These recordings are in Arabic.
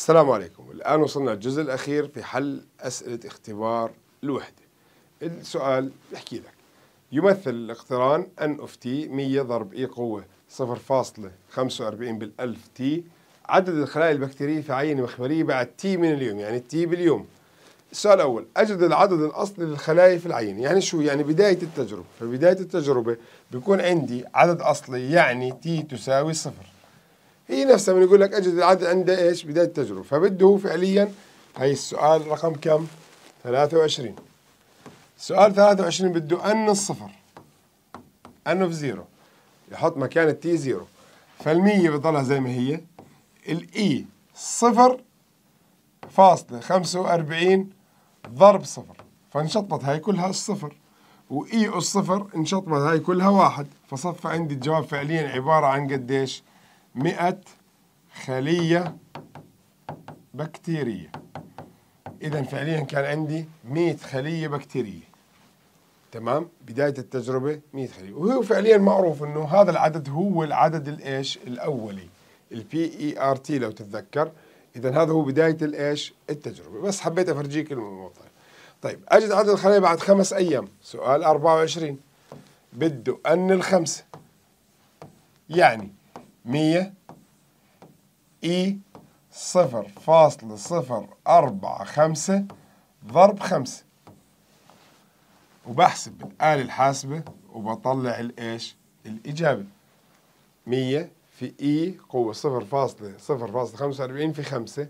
السلام عليكم. الآن وصلنا للجزء الأخير في حل أسئلة اختبار الوحدة. السؤال بحكي لك. يمثل الاقتران N of t 100 ضرب e قوة 0.45 بالألف t عدد الخلايا البكتيرية في عينة مخبرية بعد t من اليوم يعني t باليوم. السؤال الأول أجد العدد الأصلي للخلايا في العينة يعني شو؟ يعني بداية التجربة. فبداية التجربة بيكون عندي عدد أصلي يعني t تساوي صفر. هي نفسها من يقول لك أجد العدد عنده إيش؟ بداية التجربة. فبده هو فعليا هي السؤال رقم كم؟ 23 سؤال 23 بده N الصفر N of zero. يحط مكان ال t zero. فالمية بتضلها زي ما هي. ال e صفر فاصلة خمسة وأربعين ضرب صفر. فانشطبت هاي كلها الصفر. و e الصفر انشطبت هاي كلها واحد. فصفى عندي الجواب فعليا عبارة عن قديش؟ مئة خلية بكتيرية. إذا فعليا كان عندي 100 خلية بكتيرية. تمام؟ بداية التجربة 100 خلية. وهو فعليا معروف إنه هذا العدد هو العدد الإيش؟ الأولي. R t لو تتذكر. إذا هذا هو بداية الإيش؟ التجربة. بس حبيت أفرجيك الموضوع. طيب أجد عدد الخلايا بعد خمس أيام. سؤال 24 بده أن الخمسة. يعني مية. إي صفر فاصلة صفر أربعة خمسة ضرب خمسة. وبحسب بالآلة الحاسبة وبطلع الإيش؟ الإجابة. مية في إي قوة صفر فاصلة صفر فاصلة خمسة وأربعين في خمسة.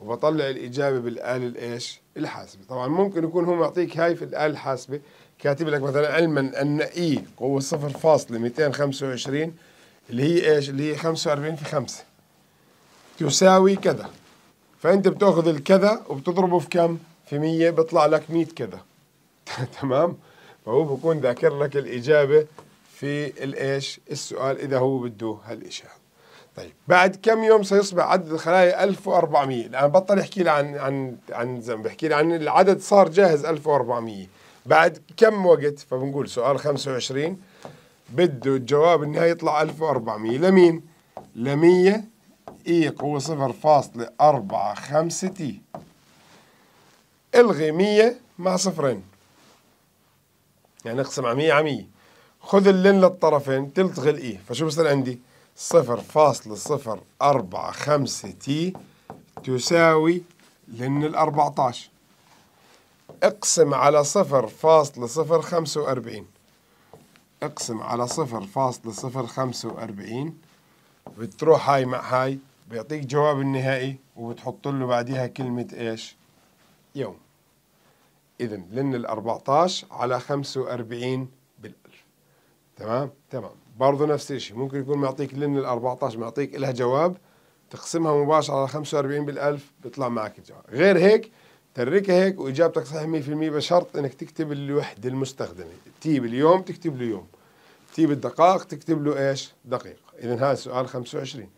وبطلع الإجابة بالآلة الإيش؟ الحاسبة. طبعا ممكن يكون هو معطيك هاي في الآلة الحاسبة كاتب لك مثلا علما أن إي قوة صفر فاصلة ميتين خمسة وعشرين اللي هي إيش؟ اللي هي 45 في 5 تساوي كذا. فأنت بتأخذ الكذا وبتضربه في كم؟ في 100 بيطلع لك 100 كذا. تمام؟ فهو بكون ذاكر لك الإجابة في الايش السؤال إذا هو بده هالشيء طيب بعد كم يوم سيصبح عدد الخلايا 1400 الآن بطل يحكي لي عن عن عن زم بحكي لي عن العدد صار جاهز 1400 بعد كم وقت؟ فبنقول سؤال 25 بده الجواب النهائي يطلع 1400 لمين؟ ل 100 e قوة 0.45 t. إلغي 100 مع صفرين. يعني اقسم على 100 على 100 خذ ال ln للطرفين تلتغي ال e. فشو بصير عندي؟ 0.045 t تساوي لن ال 14 اقسم على 0.045 اقسم على صفر فاصلة صفر خمسة وأربعين بتروح هاي مع هاي بيعطيك جواب النهائي وبتحط له بعديها كلمة إيش؟ يوم. إذا لن ال 14 على 45 بالألف. تمام؟ تمام. برضه نفس الشيء. ممكن يكون معطيك لن ال 14 معطيك لها جواب تقسمها مباشرة على 45 بالألف بيطلع معك الجواب. غير هيك تركها هيك وإجابتك صحيحة 100% بشرط إنك تكتب الوحدة المستخدمة. تي باليوم تكتب له يوم. تي بالدقائق تكتب له إيش؟ دقيقة. اذا هذا سؤال 25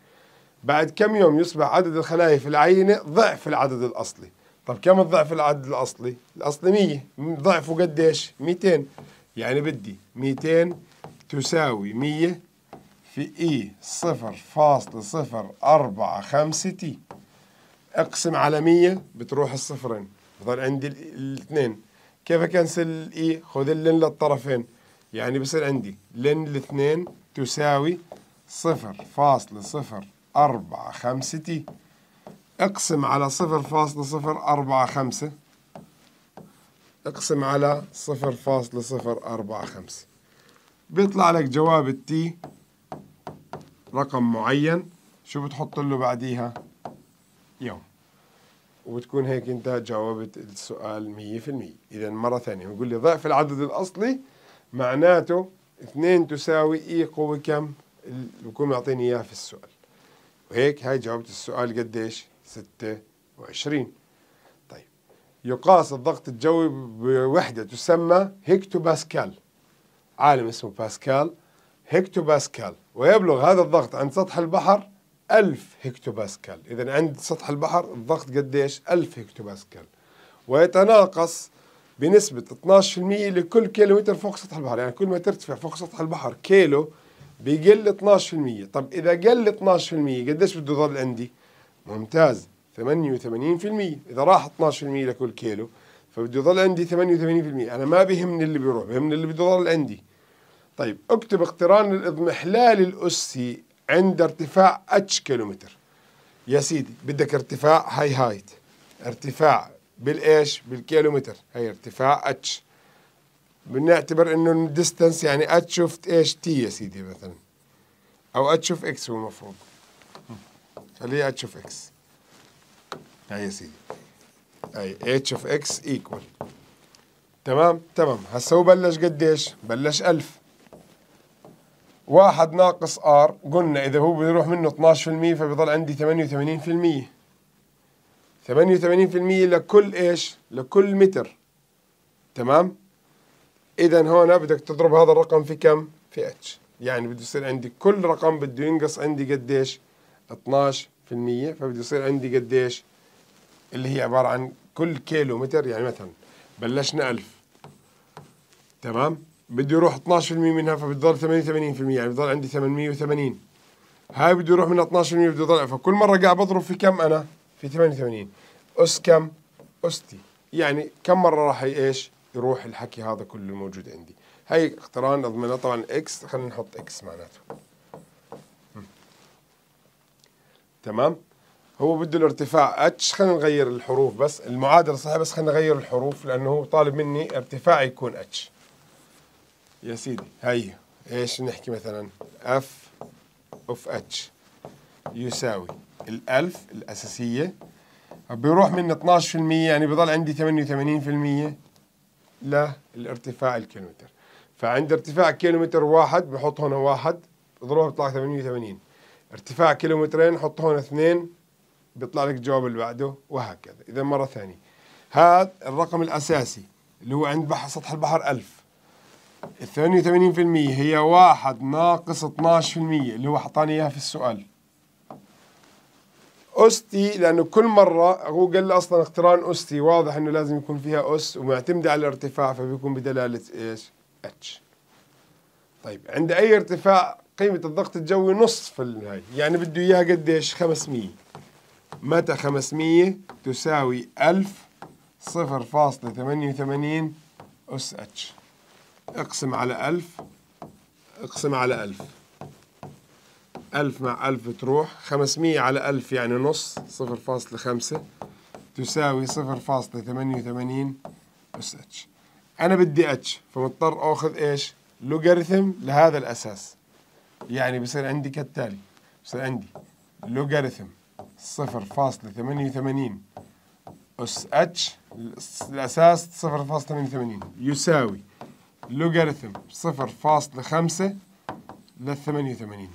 بعد كم يوم يصبح عدد الخلايا في العينة ضعف العدد الأصلي؟ طب كم الضعف العدد الأصلي؟ الأصلي 100 ضعفه قديش؟ 200 يعني بدي 200 تساوي 100 في e صفر فاصلة صفر أربعة خمسة t. أقسم على 100 بتروح الصفرين. بضل عندي الاثنين. كيف أ cancel ال e خذ ال ln للطرفين. يعني بصير عندي ln الاثنين تساوي صفر فاصلة صفر أربعة خمسة t. أقسم على صفر فاصلة صفر أربعة خمسة. أقسم على صفر فاصلة صفر أربعة خمسة. بيطلع لك جواب التي رقم معين. شو بتحط له بعديها؟ يوم. وبتكون هيك انت جاوبت السؤال مية في المية. إذا مرة ثانية بقول لي ضعف العدد الأصلي معناته اثنين تساوي إي قوة كم؟ اللي بكون معطيني إياه في السؤال. وهيك هاي جاوبت السؤال قديش؟ ستة وعشرين. طيب. يقاس الضغط الجوي بوحدة تسمى هيكتو باسكال عالم اسمه باسكال هيكتو باسكال ويبلغ هذا الضغط عند سطح البحر 1000 هكتوباسكال. إذا عند سطح البحر الضغط قديش؟ 1000 هكتوباسكال. ويتناقص بنسبة 12% لكل كيلومتر فوق سطح البحر. يعني كل ما ترتفع فوق سطح البحر كيلو بيقل 12% طب إذا قل 12% قديش بده يضل عندي؟ ممتاز. إذا راح 12% لكل كيلو فبده يضل عندي 88% أنا ما بيهمني اللي بيروح بيهمني اللي بده يضل عندي. طيب أكتب اقتران الاضمحلال الأسي عند ارتفاع اتش كيلومتر. يا سيدي بدك ارتفاع هاي height. ارتفاع بالايش؟ بالكيلومتر. هي ارتفاع اتش. بنعتبر انه ال distance يعني h of إيش؟ t يا سيدي مثلا. أو h of x هو المفروض. خليها h of x. هاي يا سيدي. هاي h of x equal تمام؟ تمام. هسه هو بلش قديش؟ بلش 1000 واحد ناقص r قلنا إذا هو بيروح منه 12% فبيضل عندي 88% 88% لكل إيش؟ لكل متر تمام؟ اذا هون بدك تضرب هذا الرقم في كم؟ في إتش يعني بده يصير عندي كل رقم بده ينقص عندي قديش؟ 12% فبده يصير عندي قديش؟ اللي هي عبارة عن كل كيلو متر يعني مثلا بلشنا 1000 تمام؟ بده يروح 12% منها فبتضل 88% يعني بضل عندي 880 هاي بده يروح منها 12% بده يضل فكل مرة قاعد بضرب في كم أنا؟ في 88 أس كم؟ أس t يعني كم مرة راح إيش؟ يروح الحكي هذا كله الموجود عندي. هاي اقتران أضمنة. طبعا x خلينا نحط x معناته. تمام؟ هو بده الارتفاع اتش خلينا نغير الحروف بس. المعادلة صحيح بس خلينا نغير الحروف لأنه هو طالب مني ارتفاع يكون اتش يا سيدي. هي إيش نحكي مثلا؟ أف أوف أتش يساوي الألف الأساسية. بيروح من 12% يعني بضل عندي 88% للارتفاع الكيلومتر. فعند ارتفاع كيلومتر واحد بحط هنا واحد بضربها بيطلع 88 ارتفاع كيلومترين حط هنا اثنين بيطلع لك الجواب اللي بعده وهكذا. إذا مرة ثانية. هذا الرقم الأساسي اللي هو عند سطح البحر 1000 ال 88% هي واحد ناقص 12% اللي هو حطاني إياها في السؤال. أستي لأنه كل مرة هو قال لي أصلا اقتران أستي واضح إنه لازم يكون فيها أس ومعتمدة على الارتفاع فبيكون بدلالة إيش؟ اتش طيب عند أي ارتفاع قيمة الضغط الجوي نص في النهاية؟ يعني بده إياها قديش؟ 500 متى 500 تساوي 1000 صفر فاصلة ثمانية وثمانين أس اتش اقسم على ألف. اقسم على ألف. ألف مع ألف تروح خمسمية على ألف يعني نص. صفر فاصلة خمسة. تساوي صفر فاصلة ثمانية وثمانين. أس اتش. أنا بدي اتش. فمضطر أخذ إيش؟ لوغاريثم لهذا الأساس. يعني بصير عندي كالتالي. بصير عندي لوغاريثم صفر فاصلة ثمانية وثمانين. أس اتش. الأساس صفر فاصلة ثمانية وثمانين. يساوي فاصلة خمسة للثمانية وثمانين.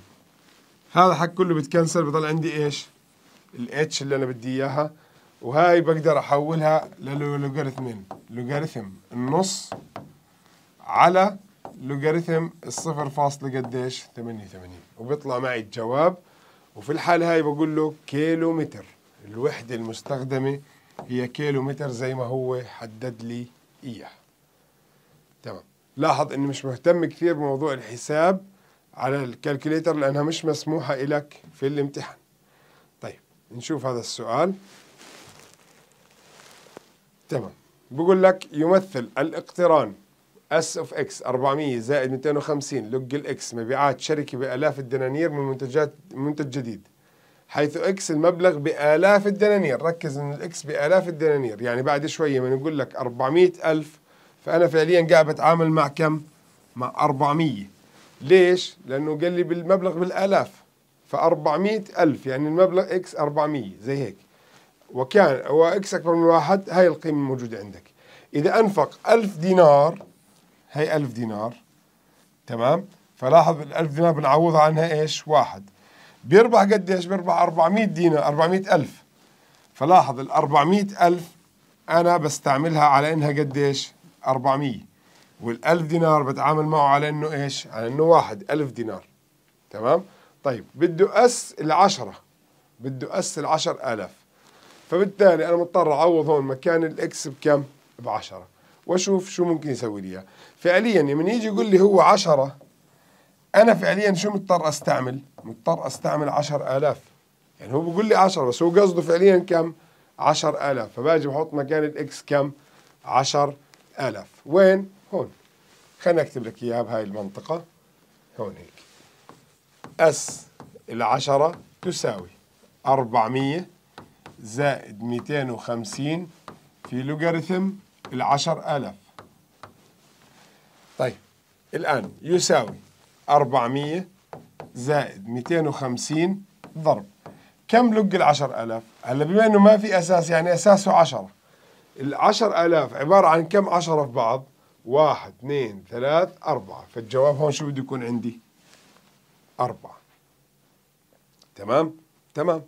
هذا حق كله بت cancel بضل عندي إيش؟ الاتش اللي أنا بدي إياها. وهاي بقدر أحولها للوغاريثمين. لوغاريثم النص على لوغاريثم الصفر فاصلة قديش؟ 88 وبيطلع معي الجواب. وفي الحالة هاي بقول له كيلو متر الوحدة المستخدمة هي كيلو متر زي ما هو حدد لي إياه تمام. لاحظ إني مش مهتم كثير بموضوع الحساب على ال calculator لأنها مش مسموحة لك في الامتحان. طيب نشوف هذا السؤال. تمام. بقول لك يمثل الاقتران S of x 400 زائد 250 log ال x مبيعات شركة بآلاف الدنانير من منتجات منتج جديد حيث x المبلغ بآلاف الدنانير. ركز إن ال x بآلاف الدنانير. يعني بعد شوية من نقول لك 400 ألف فأنا فعليا قاعد بتعامل مع كم؟ مع 400 ليش؟ لأنه قال لي بالمبلغ بالآلاف. ف 400 ألف يعني المبلغ x 400 زي هيك. وكان هو x أكبر من واحد هاي القيمة الموجوده عندك. إذا أنفق 1000 دينار هي 1000 دينار تمام؟ فلاحظ ال 1000 دينار بنعوضها عنها إيش؟ واحد. بيربح قديش؟ بيربح 400 دينار 400 ألف. فلاحظ ال 400 ألف أنا بستعملها على إنها قديش؟ 400 وال 1000 دينار بتعامل معه على إنه إيش؟ على إنه واحد 1000 دينار. تمام؟ طيب بده أس العشرة. بده أس العشر آلاف. فبالتالي أنا مضطر أعوض هون مكان الإكس بكم؟ بعشرة. وأشوف شو ممكن يسوي لي فعليا لما يجي يقول لي هو عشرة أنا فعليا شو مضطر أستعمل؟ مضطر عشر آلاف. يعني هو بيقول لي 10 بس هو قصده فعليا كم؟ 10000 فباجي بحط مكان ال x كم؟ 10000 وين؟ هون. خلينا أكتب لك إياها بهاي المنطقة. هون هيك. S العشرة تساوي 400 زائد 250 في لوغاريتم العشر آلاف. طيب الآن يساوي 400 زائد 250 ضرب. كم لق العشر آلاف؟ هلا بما أنه ما في أساس يعني أساسه عشرة. العشر آلاف عبارة عن كم عشرة في بعض؟ واحد اثنين ثلاث أربعة. فالجواب هون شو بده يكون عندي؟ أربعة. تمام؟ تمام.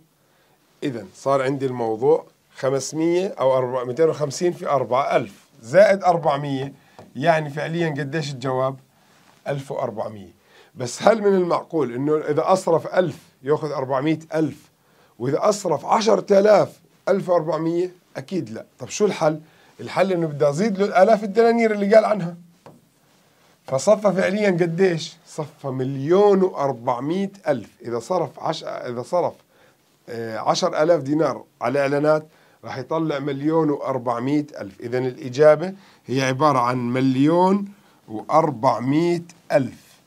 إذا صار عندي الموضوع 500 أو 250 في 4000 زائد 400 يعني فعليا قديش الجواب؟ 1400 بس هل من المعقول إنه إذا أصرف 1000 يأخذ 400 ألف؟ وإذا أصرف 10000 1400 أكيد لا. طب شو الحل؟ الحل إنه بدي أزيد له الآلاف الدنانير اللي قال عنها. فصفى فعليا قديش؟ صفى مليون و400 ألف. إذا صرف عش... إذا صرف آه، عشر ألاف دينار على إعلانات راح يطلع مليون وأربعمائة ألف. إذا الإجابة هي عبارة عن مليون وأربعمائة ألف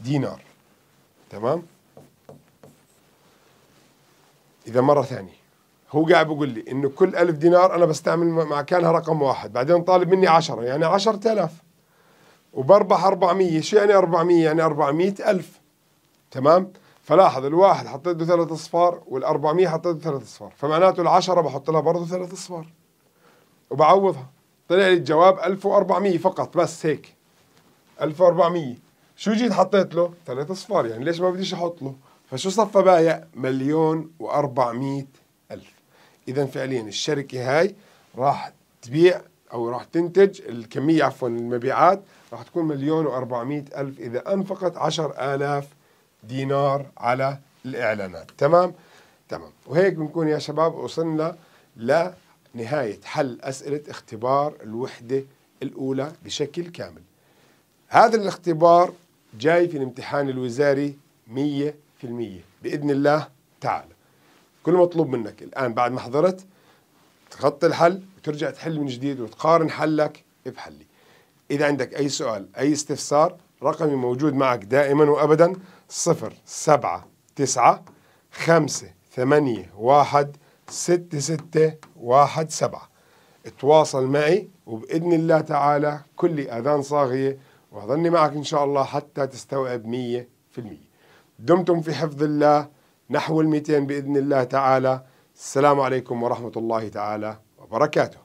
دينار. تمام؟ إذا مرة ثانية. هو قاعد بيقول لي إنه كل ألف دينار أنا بستعمل مكانها رقم واحد بعدين طالب مني عشرة يعني عشرة آلاف. وبربح 400 شو يعني 400 يعني 400 ألف. تمام؟ فلاحظ الواحد حطيت له ثلاث أصفار وال400 حطيت له ثلاث أصفار فمعناته العشرة بحط لها برضه ثلاث أصفار. وبعوضها. طلع لي الجواب 1400 فقط بس هيك. 1400 شو جيت حطيت له؟ ثلاث أصفار يعني ليش ما بديش أحط له؟ فشو صفى بايع؟ مليون و400 إذا فعليا الشركة هاي راح تبيع أو راح تنتج الكمية عفوا المبيعات راح تكون مليون و400 ألف إذا أنفقت 10000 دينار على الإعلانات. تمام؟ تمام. وهيك بنكون يا شباب وصلنا لنهاية حل أسئلة اختبار الوحدة الأولى بشكل كامل. هذا الاختبار جاي في الامتحان الوزاري مية في المية. بإذن الله تعالى كل مطلوب منك. الآن بعد ما حضرت تغطي الحل وترجع تحل من جديد وتقارن حلك بحلي. إذا عندك أي سؤال أي استفسار رقمي موجود معك دائما وأبدا صفر سبعة تسعة خمسة ثمانية واحد ستة ستة واحد سبعة. تواصل معي وبإذن الله تعالى كل أذان صاغية وأظني معك إن شاء الله حتى تستوعب مية في المية. دمتم في حفظ الله. نحو الميتين بإذن الله تعالى. السلام عليكم ورحمة الله تعالى وبركاته.